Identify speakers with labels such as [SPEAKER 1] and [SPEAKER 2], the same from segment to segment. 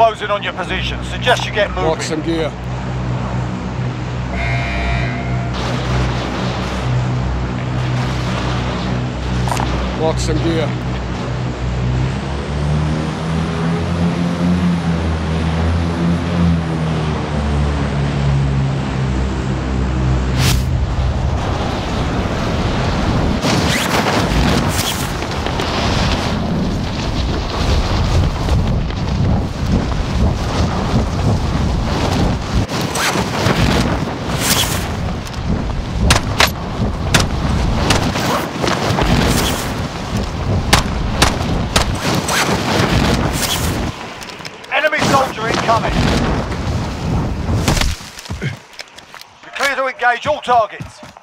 [SPEAKER 1] closing on your position. Suggest you get moving.
[SPEAKER 2] Lock some gear. Lock some gear.
[SPEAKER 1] Enemy soldier incoming. You're clear to engage all targets.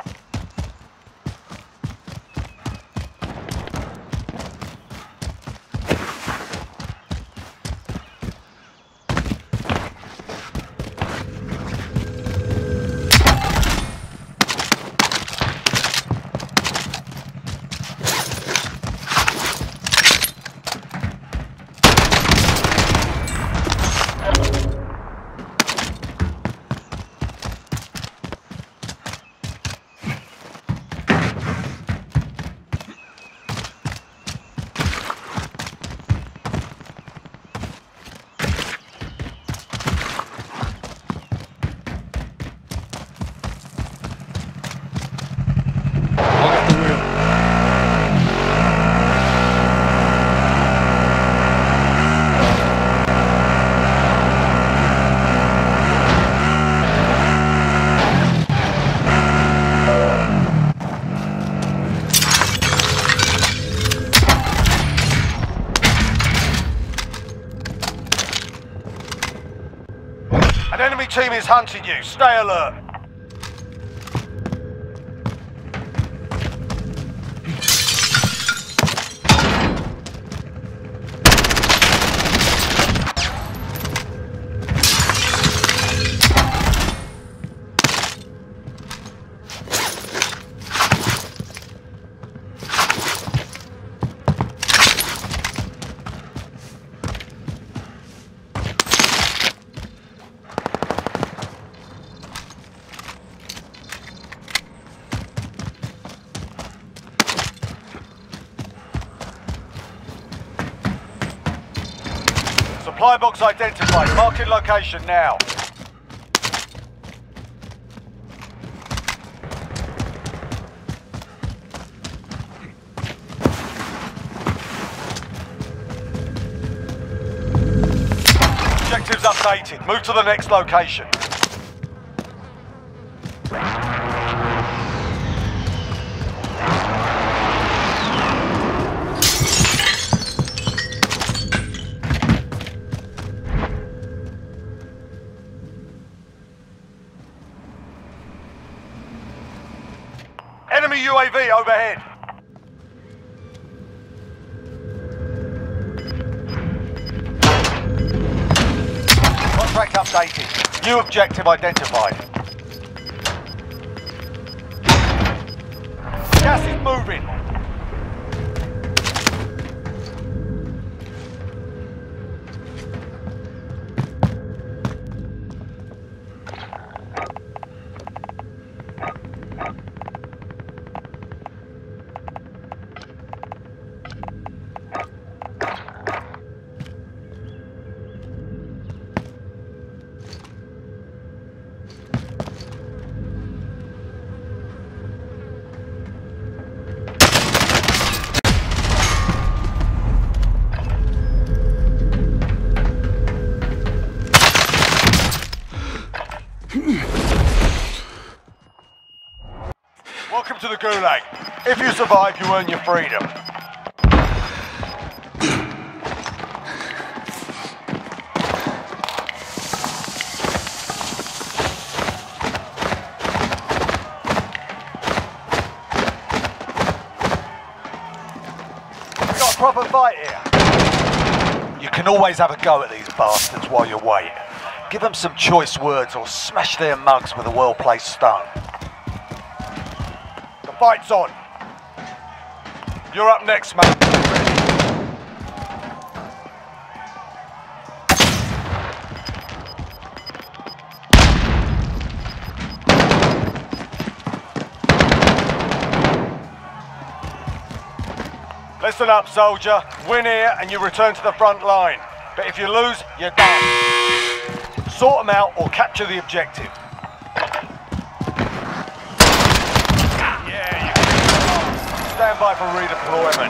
[SPEAKER 1] Team is hunting you. Stay alert. Supply box identified. Marking location now. Objectives updated. Move to the next location. Overhead. Contract updated. New objective identified. the Gulag. If you survive, you earn your freedom. We got a proper fight here. You can always have a go at these bastards while you wait. Give them some choice words or smash their mugs with a well-placed stone. Fight's on. You're up next, mate. Listen up, soldier. Win here and you return to the front line. But if you lose, you're done. Sort them out or capture the objective. Yeah, you Stand by for redeployment.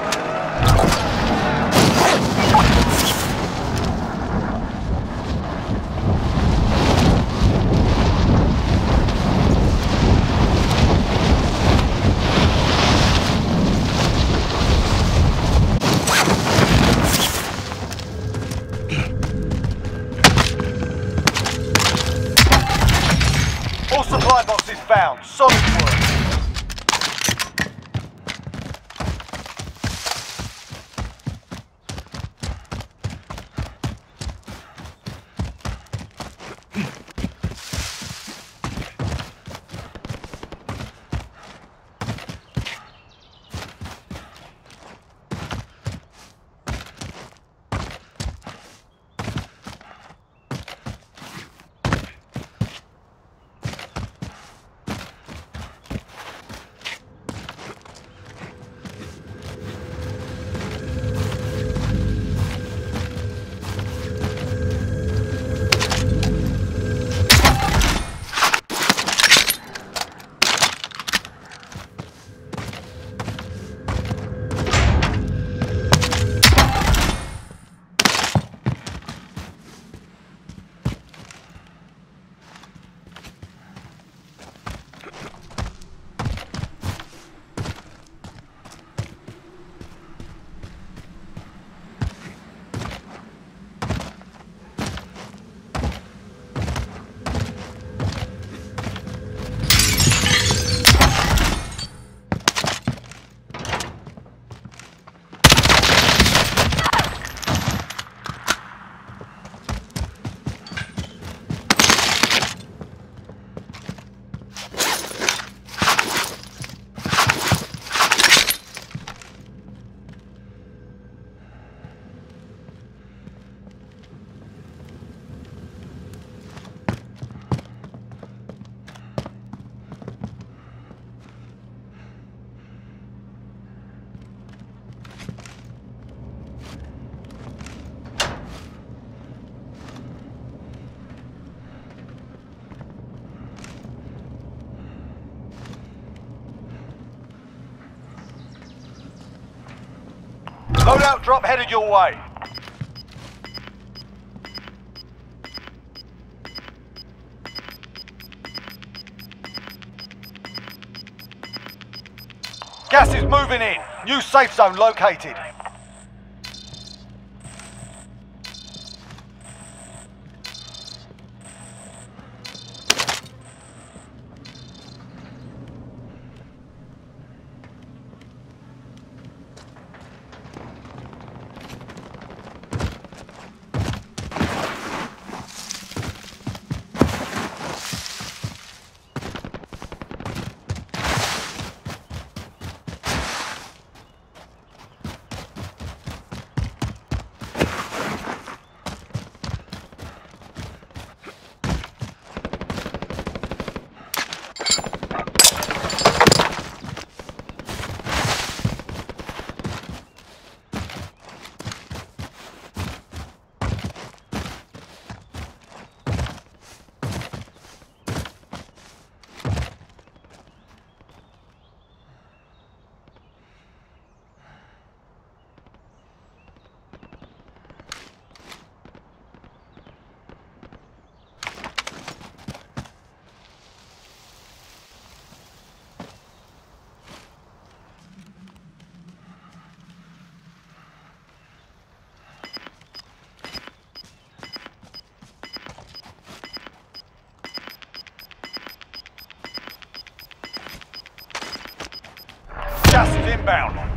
[SPEAKER 1] Loadout drop headed your way. Gas is moving in. New safe zone located. Gas is inbound.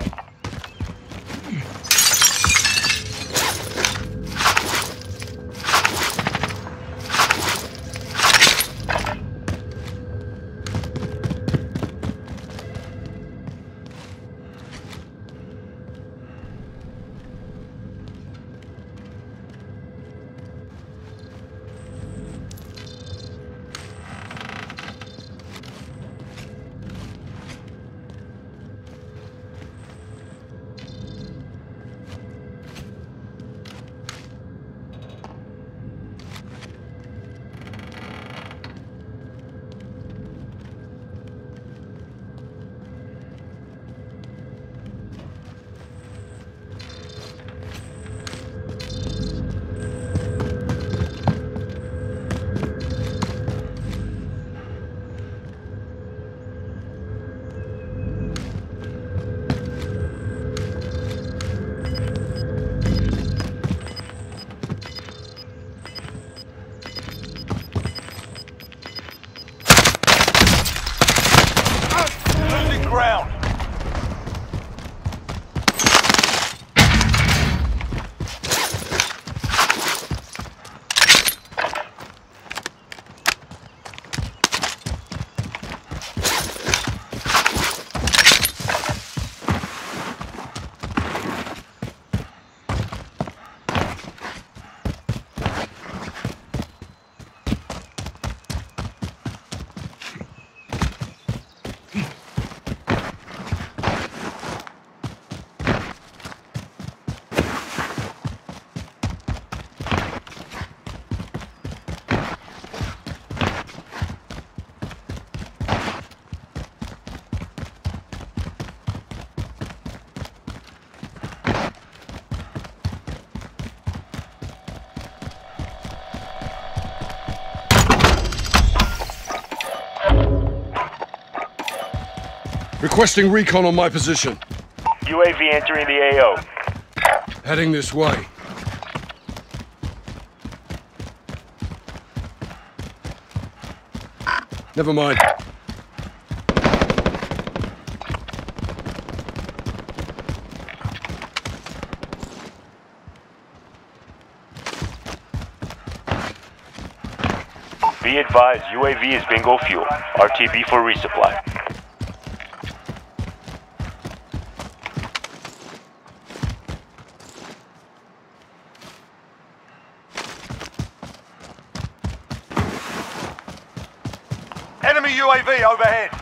[SPEAKER 2] Requesting recon on my position.
[SPEAKER 3] UAV entering the AO.
[SPEAKER 2] Heading this way. Never mind.
[SPEAKER 3] Be advised, UAV is bingo fuel. RTB for resupply.
[SPEAKER 1] Enemy UAV overhead.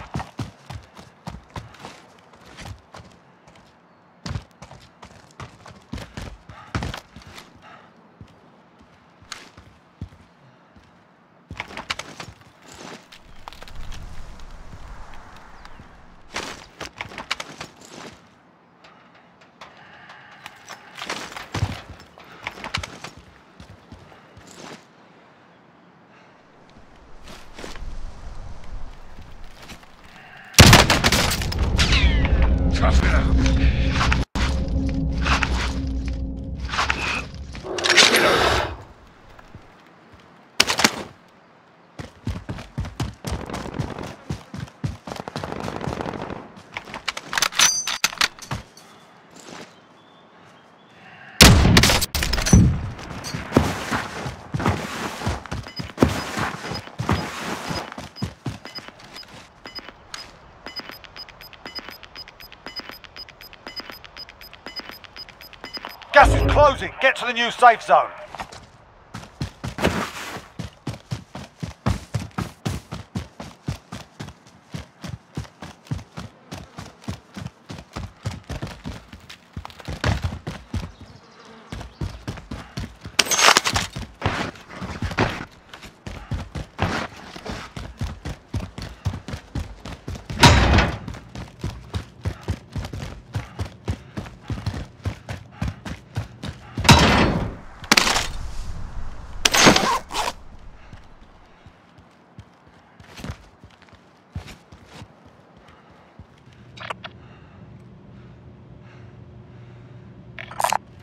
[SPEAKER 1] Closing. Get to the new safe zone.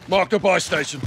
[SPEAKER 2] Mark the buy station.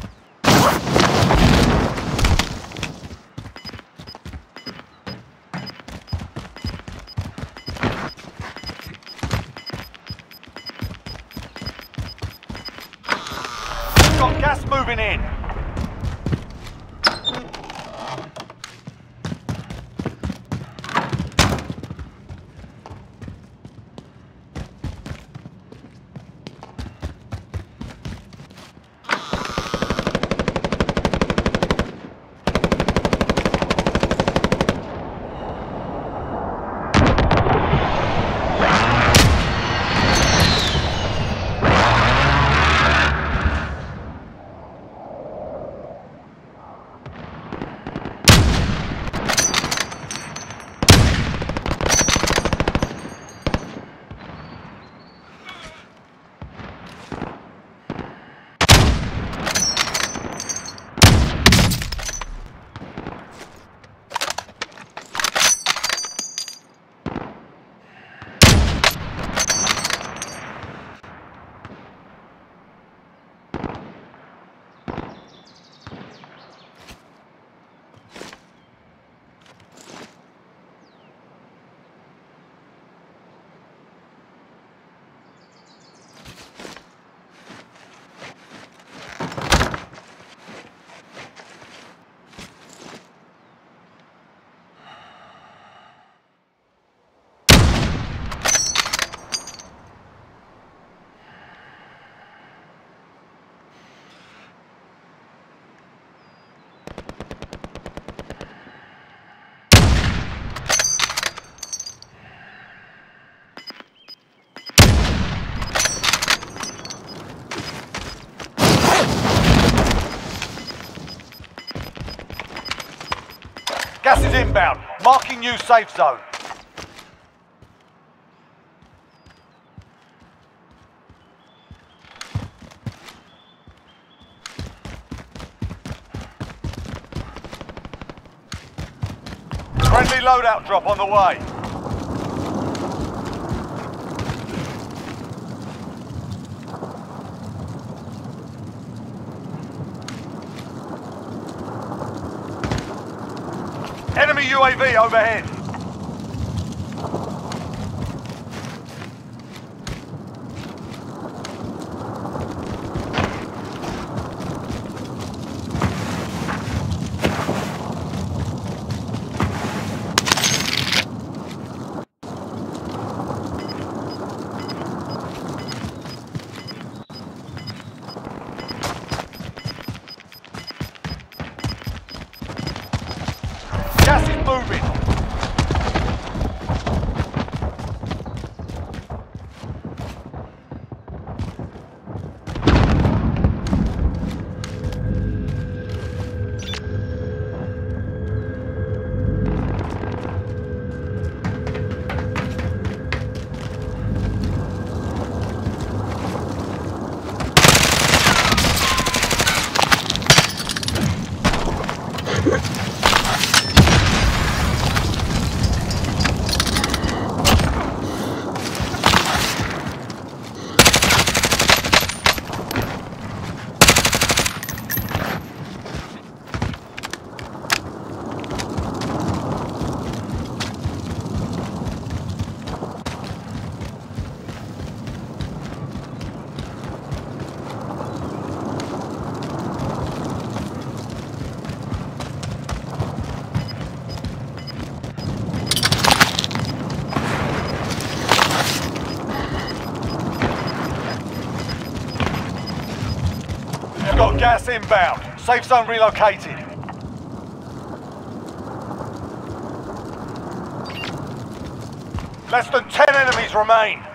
[SPEAKER 1] Is inbound. Marking new safe zone. Friendly loadout drop on the way. Enemy UAV overhead. Moving. Inbound. Safe zone relocated. Less than 10 enemies remain.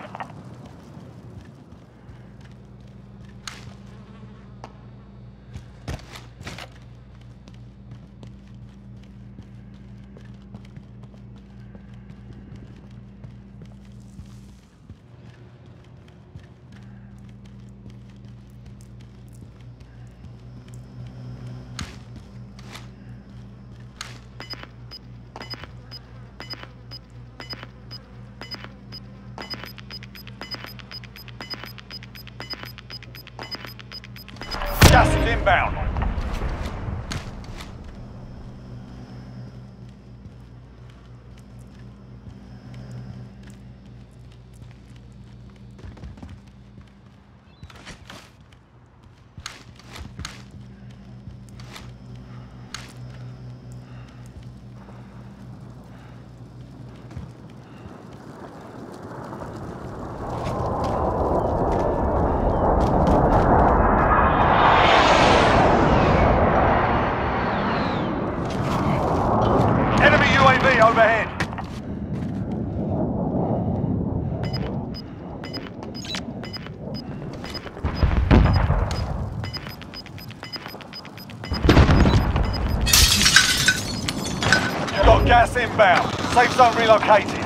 [SPEAKER 1] inbound. UAV overhead. Got gas inbound. Safe zone relocated.